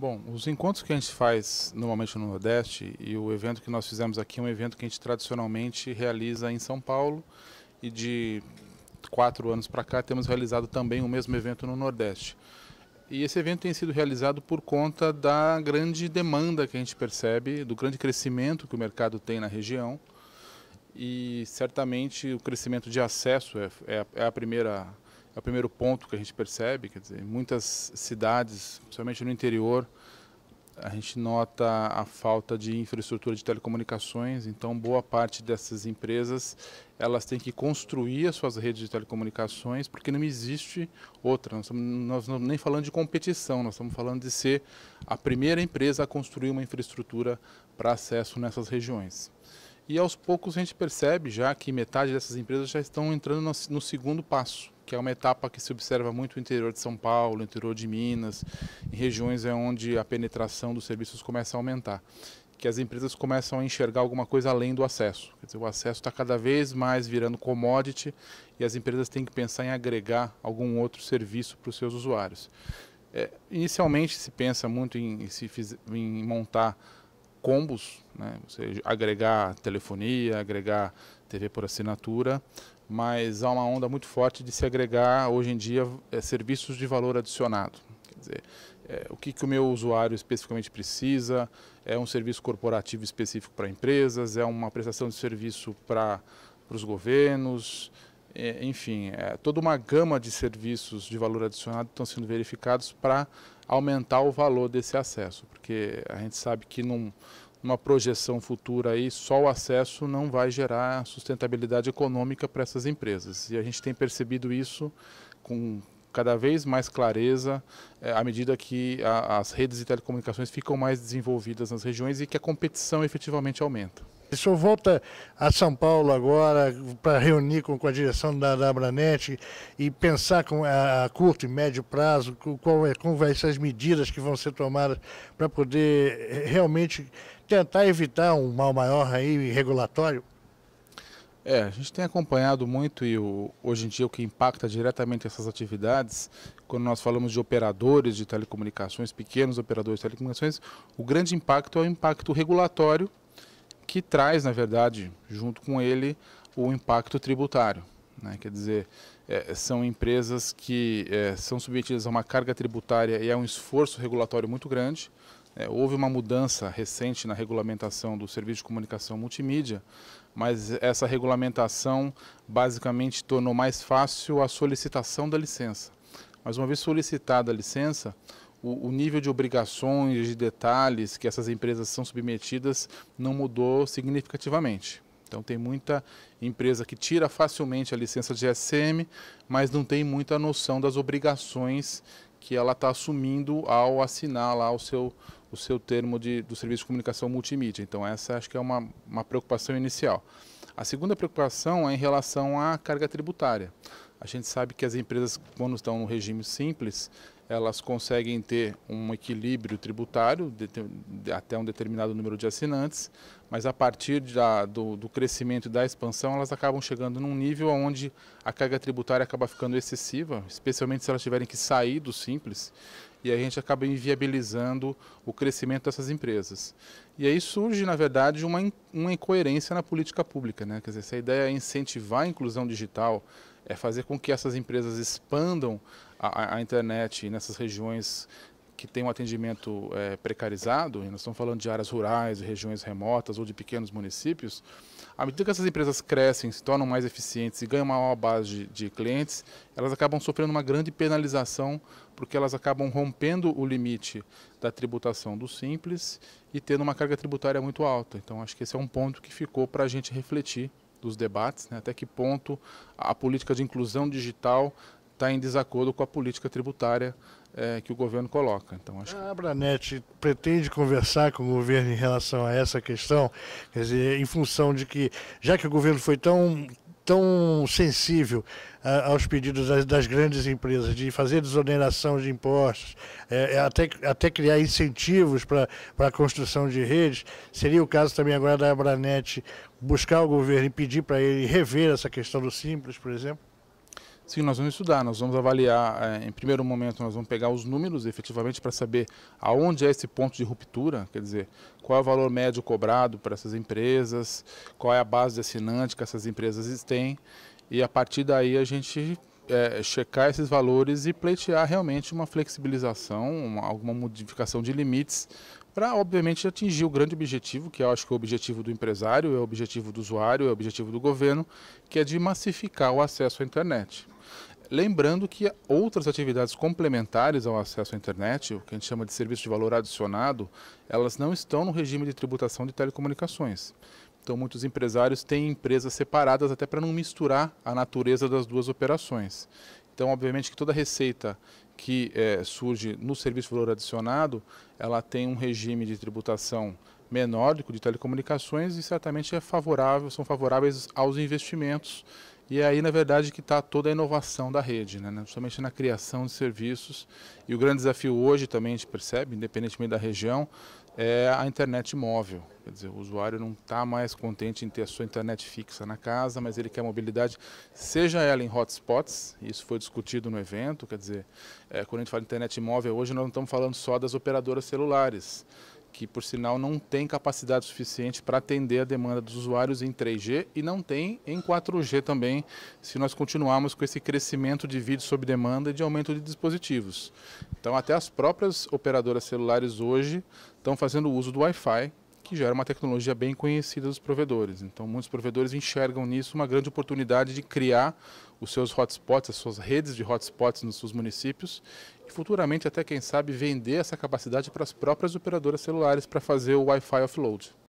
Bom, os encontros que a gente faz normalmente no Nordeste e o evento que nós fizemos aqui é um evento que a gente tradicionalmente realiza em São Paulo e de quatro anos para cá temos realizado também o mesmo evento no Nordeste. E esse evento tem sido realizado por conta da grande demanda que a gente percebe, do grande crescimento que o mercado tem na região. E certamente o crescimento de acesso é, é, é a primeira é o primeiro ponto que a gente percebe, quer dizer, muitas cidades, principalmente no interior, a gente nota a falta de infraestrutura de telecomunicações, então boa parte dessas empresas, elas têm que construir as suas redes de telecomunicações, porque não existe outra, nós, estamos, nós não nem falando de competição, nós estamos falando de ser a primeira empresa a construir uma infraestrutura para acesso nessas regiões. E aos poucos a gente percebe já que metade dessas empresas já estão entrando no, no segundo passo, que é uma etapa que se observa muito no interior de São Paulo, no interior de Minas, em regiões onde a penetração dos serviços começa a aumentar. Que as empresas começam a enxergar alguma coisa além do acesso. Dizer, o acesso está cada vez mais virando commodity e as empresas têm que pensar em agregar algum outro serviço para os seus usuários. É, inicialmente se pensa muito em, se fiz, em montar combos, né? você agregar telefonia, agregar TV por assinatura, mas há uma onda muito forte de se agregar hoje em dia é, serviços de valor adicionado. Quer dizer, é, o que, que o meu usuário especificamente precisa, é um serviço corporativo específico para empresas, é uma prestação de serviço para os governos, é, enfim, é, toda uma gama de serviços de valor adicionado estão sendo verificados para aumentar o valor desse acesso, porque a gente sabe que num, uma projeção futura aí, só o acesso não vai gerar sustentabilidade econômica para essas empresas. E a gente tem percebido isso com cada vez mais clareza é, à medida que a, as redes de telecomunicações ficam mais desenvolvidas nas regiões e que a competição efetivamente aumenta. O senhor volta a São Paulo agora para reunir com, com, a direção da, Abranet e pensar com a, a, curto e médio prazo qual é, como vai ser as medidas que vão ser tomadas para poder eh, realmente tentar evitar um mal maior aí regulatório? É, a gente tem acompanhado muito e o, hoje em dia o que impacta diretamente essas atividades, quando nós falamos de operadores de telecomunicações, pequenos operadores de telecomunicações, o grande impacto é o impacto regulatório que traz, na verdade, junto com ele, o impacto tributário. Né? Quer dizer, é, são empresas que é, são submetidas a uma carga tributária e a um esforço regulatório muito grande. É, houve uma mudança recente na regulamentação do serviço de comunicação multimídia, mas essa regulamentação basicamente tornou mais fácil a solicitação da licença. Mas uma vez solicitada a licença, o, o, nível de obrigações, de detalhes que essas empresas são submetidas não mudou significativamente. Então tem muita empresa que tira facilmente a licença de SM, mas não tem muita noção das obrigações que ela está assumindo ao assinar lá o seu, o seu termo de, do serviço de comunicação multimídia. Então essa acho que é uma, uma preocupação inicial. A segunda preocupação é em relação à carga tributária. A gente sabe que as empresas, quando estão no regime simples, elas conseguem ter um equilíbrio tributário de, de, até um determinado número de assinantes, mas a partir da, do, do, crescimento e da expansão, elas acabam chegando num nível onde a carga tributária acaba ficando excessiva, especialmente se elas tiverem que sair do simples, e a gente acaba inviabilizando o crescimento dessas empresas. E aí surge, na verdade, uma, uma incoerência na política pública. Né? Quer dizer, se a ideia é incentivar a inclusão digital, é fazer com que essas empresas expandam a, a internet nessas regiões que tem um atendimento é, precarizado, e nós estamos falando de áreas rurais, de regiões remotas ou de pequenos municípios, à medida que essas empresas crescem, se tornam mais eficientes e ganham uma maior base de, de clientes, elas acabam sofrendo uma grande penalização, porque elas acabam rompendo o limite da tributação do simples e tendo uma carga tributária muito alta. Então, acho que esse é um ponto que ficou para a gente refletir dos debates, né, até que ponto a política de inclusão digital está em desacordo com a política tributária é, que o governo coloca. Então, acho a Abranet pretende conversar com o governo em relação a essa questão, quer dizer, em função de que, já que o governo foi tão tão sensível uh, aos pedidos das, das, grandes empresas de fazer desoneração de impostos, é, é até, até criar incentivos para a construção de redes, seria o caso também agora da Abranet buscar o governo e pedir para ele rever essa questão do Simples, por exemplo? Sim, nós vamos estudar, nós vamos avaliar, em primeiro momento nós vamos pegar os números efetivamente para saber aonde é esse ponto de ruptura, quer dizer, qual é o valor médio cobrado para essas empresas, qual é a base de assinante que essas empresas têm, e a partir daí a gente é, checar esses valores e pleitear realmente uma flexibilização, uma, alguma modificação de limites para, obviamente, atingir o grande objetivo, que eu acho que é o objetivo do empresário, é o objetivo do usuário, é o objetivo do governo, que é de massificar o acesso à internet. Lembrando que outras atividades complementares ao acesso à internet, o que a gente chama de serviço de valor adicionado, elas não estão no regime de tributação de telecomunicações. Então, muitos empresários têm empresas separadas até para não misturar a natureza das duas operações. Então, obviamente que toda receita que é, surge no serviço de valor adicionado, ela tem um regime de tributação menor do que o de telecomunicações e certamente é favorável, são favoráveis aos investimentos e é aí, na verdade, que está toda a inovação da rede, né? somente na criação de serviços. E o grande desafio hoje também, a gente percebe, independentemente da região, é a internet móvel. Quer dizer, o usuário não está mais contente em ter a sua internet fixa na casa, mas ele quer mobilidade, seja ela em hotspots, isso foi discutido no evento, quer dizer, é, quando a gente fala de internet móvel, hoje nós não estamos falando só das operadoras celulares que por sinal não tem capacidade suficiente para atender a demanda dos usuários em 3G e não tem em 4G também, se nós continuarmos com esse crescimento de vídeo sob demanda e de aumento de dispositivos. Então até as próprias operadoras celulares hoje estão fazendo uso do Wi-Fi, que já era uma tecnologia bem conhecida dos provedores. Então muitos provedores enxergam nisso uma grande oportunidade de criar os seus hotspots, as suas redes de hotspots nos seus municípios e futuramente até quem sabe vender essa capacidade para as próprias operadoras celulares para fazer o Wi-Fi offload.